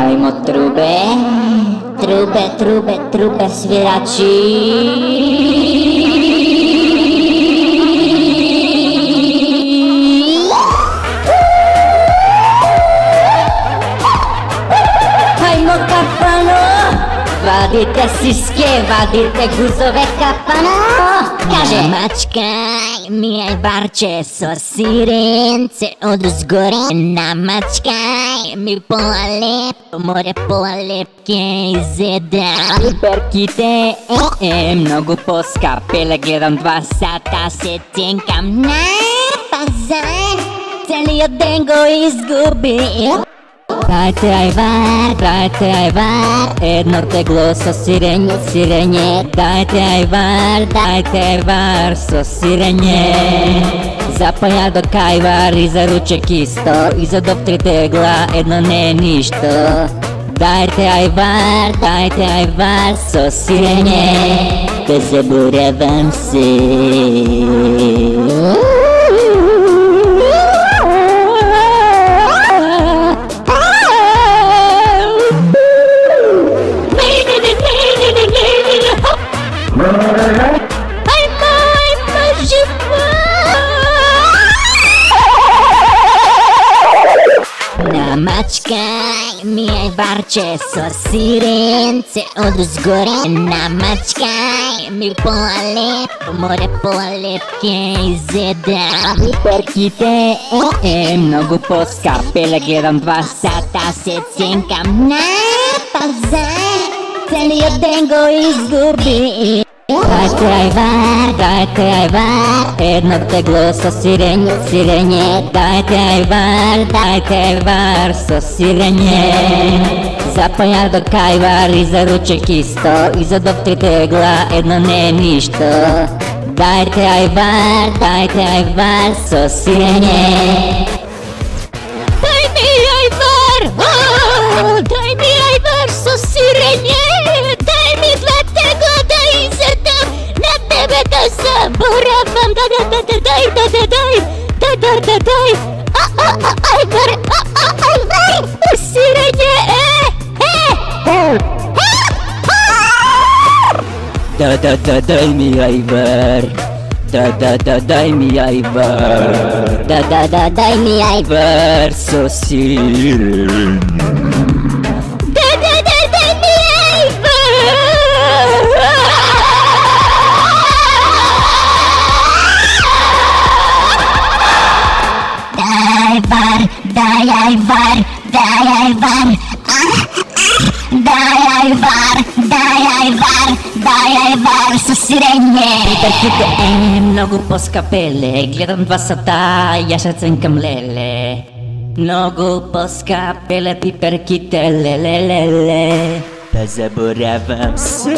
Halimo trube, trube, trube, trube svirači. Vadite siskie, vadite guzové kapano. Kaže mačkaj, mi aj barče, so sirence od zgore. Namačkaj, mi pola lep, more pola lepke izjeda. Perkite, e, e, mnogo poskapele, gledam dva sata, se tenkam na pazar. Celi od dengo izgubi. Бате ајвар, бате ајвар, едно тегло со сирење, сирење. Дајте ајвар, дајте ајвар со сирење. За до кајвар и за ручек исто, и за доптри тегла едно не е ништо. Дајте ајвар, дајте ајвар со сирење, ке се буревам си. Zaboravam se Aj maj, Namačkaj mi barče so sirence od zgore Namačkaj mi pola lep, more pola lepke izjeda Perkite, e, e, mnogo poskapele Gledam dva sata, se cenkam. Na pazar Celi od dengo izgubi ayvar, dajte ayvar Etnokta glosa sirenje, sirenje Dajte ayvar, dajte ayvar sa sirenje За паяр до кайвар и за ручек исто И за доктрите гла едно не е нищо Дайте айвар, дайте айвар со сирене Buram da da da day da da day da da da day Aykırı aykırı Sirene Da da da day mi ayvar Da da da day mi ayvar Da da da day mi ayvar So sirene dai var, dai var, ah, ah, dai var, dai var, dai var, su sirene. Perché em no gupo scapele, gledam dva sata, jașațen cămlele. No gupo scapele, piperchitele, le, le, le. Pe zaboreavam să...